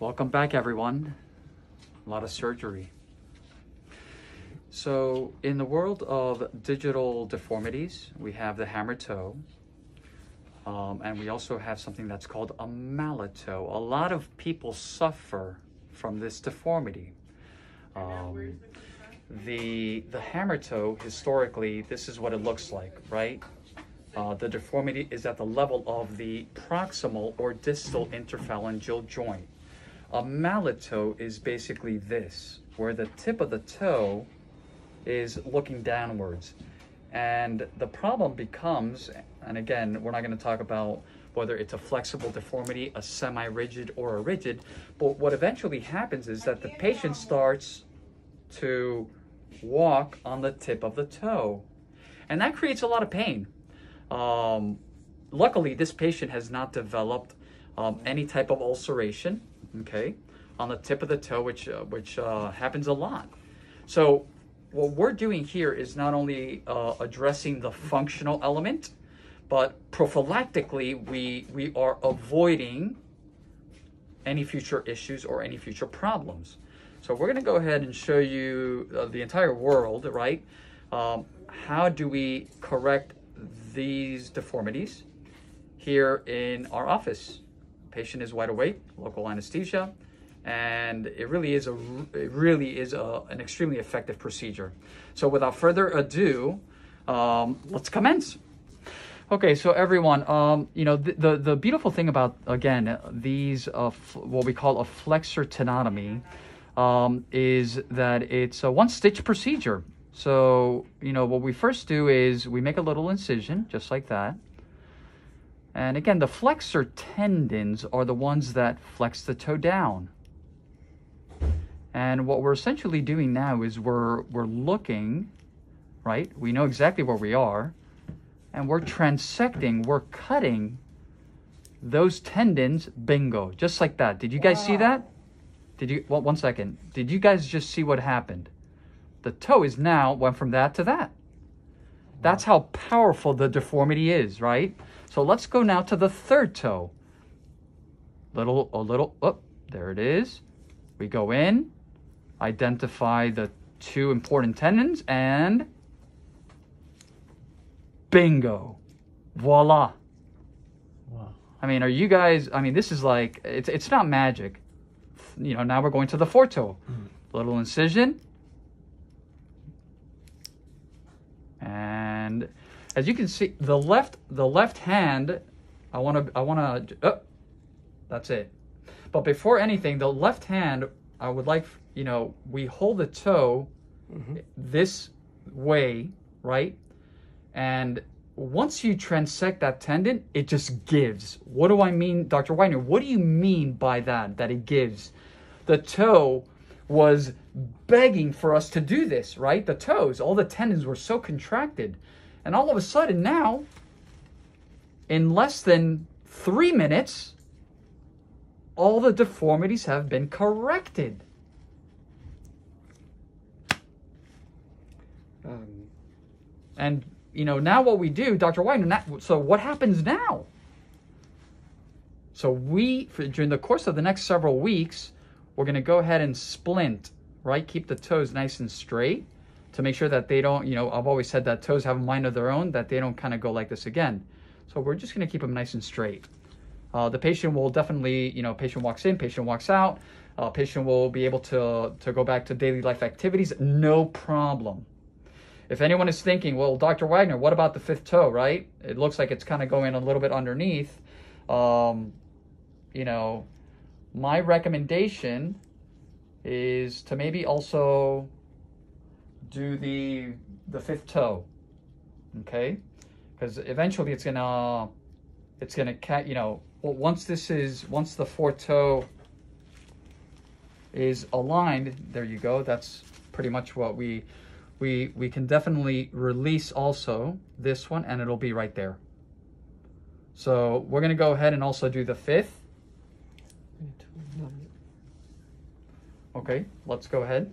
Welcome back, everyone. A lot of surgery. So, in the world of digital deformities, we have the hammer toe, um, and we also have something that's called a mallet toe. A lot of people suffer from this deformity. Um, the the hammer toe, historically, this is what it looks like, right? Uh, the deformity is at the level of the proximal or distal interphalangeal joint. A mallet toe is basically this, where the tip of the toe is looking downwards. And the problem becomes, and again, we're not going to talk about whether it's a flexible deformity, a semi-rigid, or a rigid, but what eventually happens is that the patient starts to walk on the tip of the toe. And that creates a lot of pain. Um, luckily, this patient has not developed um, any type of ulceration, okay, on the tip of the toe, which, uh, which uh, happens a lot. So what we're doing here is not only uh, addressing the functional element, but prophylactically, we, we are avoiding any future issues or any future problems. So we're going to go ahead and show you uh, the entire world, right? Um, how do we correct these deformities here in our office? Patient is wide awake, local anesthesia, and it really is a it really is a, an extremely effective procedure. So without further ado, um, let's commence. Okay, so everyone, um, you know, the, the, the, beautiful thing about, again, these, uh, what we call a flexor tenotomy, um, is that it's a one stitch procedure. So, you know, what we first do is we make a little incision, just like that. And again, the flexor tendons are the ones that flex the toe down. And what we're essentially doing now is we're, we're looking, right? We know exactly where we are and we're transecting, we're cutting those tendons, bingo, just like that. Did you guys wow. see that? Did you, well, one second. Did you guys just see what happened? The toe is now went from that to that. That's how powerful the deformity is, right? So let's go now to the third toe. Little, a little, oh, there it is. We go in, identify the two important tendons, and Bingo. Voila. Wow. I mean, are you guys, I mean, this is like, it's, it's not magic. You know, now we're going to the fourth toe. Mm. Little incision. And as you can see, the left, the left hand, I want to, I want to, oh, that's it. But before anything, the left hand, I would like, you know, we hold the toe mm-hmm. this way, right? And once you transect that tendon, it just gives. What do I mean, Dr. Wagner? What do you mean by that, that it gives? The toe was begging for us to do this, right? The toes, all the tendons were so contracted. And all of a sudden now, in less than three minutes, all the deformities have been corrected. Um, and you know, now what we do, Dr. White, so what happens now? So we, for, during the course of the next several weeks, we're going to go ahead and splint, right? Keep the toes nice and straight to make sure that they don't, you know, I've always said that toes have a mind of their own, that they don't kind of go like this again. So we're just going to keep them nice and straight. Uh, the patient will definitely, you know, patient walks in, patient walks out. Uh, patient will be able to, to go back to daily life activities, no problem. If anyone is thinking, well, Dr. Wagner, what about the fifth toe, right? It looks like it's kind of going a little bit underneath. Um, you know, my recommendation is to maybe also do the the fifth toe, okay? Because eventually it's gonna it's gonna cat. You know, once this is once the fourth toe is aligned, there you go. That's pretty much what we we, we can definitely release also this one and it'll be right there. So we're going to go ahead and also do the fifth. Okay, let's go ahead.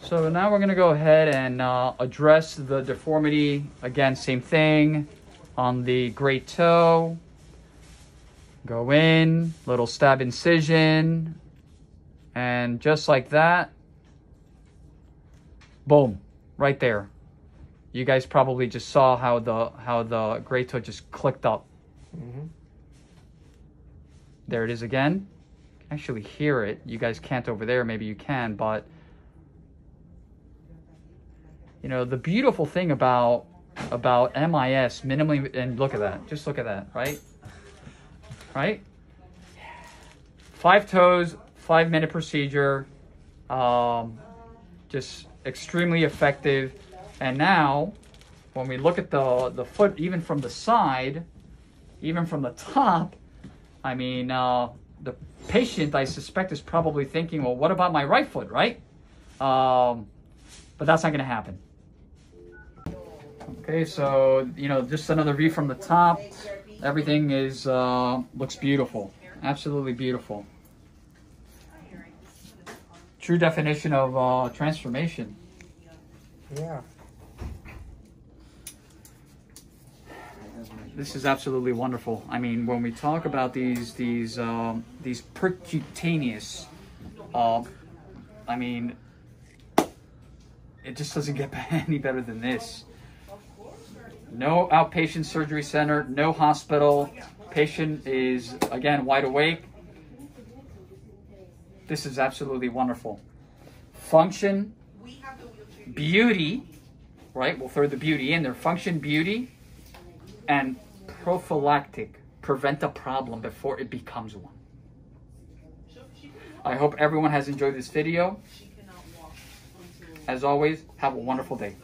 So now we're gonna go ahead and uh, address the deformity. Again, same thing on the great toe. Go in, little stab incision, and just like that, boom, right there. You guys probably just saw how the how the great toe just clicked up. Mm-hmm. There it is again. Actually hear it. You guys can't over there. Maybe you can, but you know the beautiful thing about about MIS minimally and look at that. Just look at that, right? Right? Five toes, five minute procedure. Um, just extremely effective. And now, when we look at the the foot, even from the side, even from the top, I mean, uh, the patient, I suspect, is probably thinking, well, what about my right foot, right? Um, but that's not going to happen. Okay, so, you know, just another view from the top. Everything is, uh, looks beautiful. Absolutely beautiful. True definition of uh, transformation. Yeah. This is absolutely wonderful. I mean, when we talk about these these um, these percutaneous, uh, I mean, it just doesn't get any better than this. No outpatient surgery center, no hospital. Patient is again wide awake. This is absolutely wonderful. Function, beauty, right? We'll throw the beauty in there. Function, beauty, and prophylactic prevent a problem before it becomes one. I hope everyone has enjoyed this video. As always, have a wonderful day.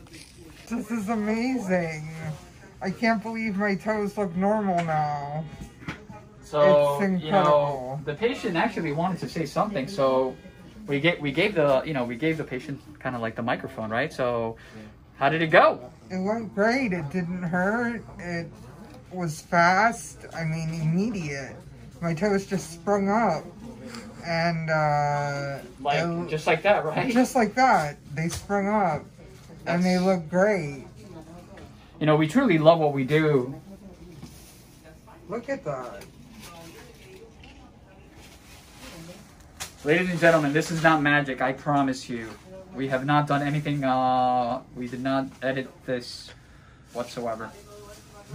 This is amazing. I can't believe my toes look normal now. So It's you know, the patient actually wanted to say something. So we get we gave the you know we gave the patient kind of like the microphone, right? So how did it go? It went great. It didn't hurt. It was fast. I mean, immediate. My toes just sprung up. And, uh, Like it- just like that, right? just like that. They sprung up. And they look great. You know, we truly love what we do. Look at that. Ladies and gentlemen, this is not magic, I promise you. We have not done anything, uh, we did not edit this whatsoever.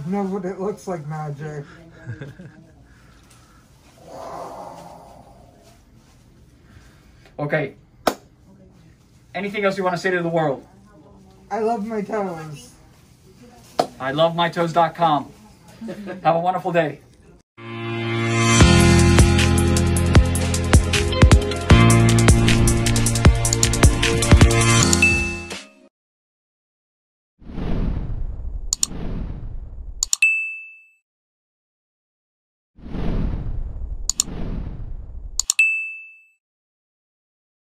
No, but it looks like magic. Okay. Anything else you want to say to the world? I love my toes. I love mytoes.com. Have a wonderful day.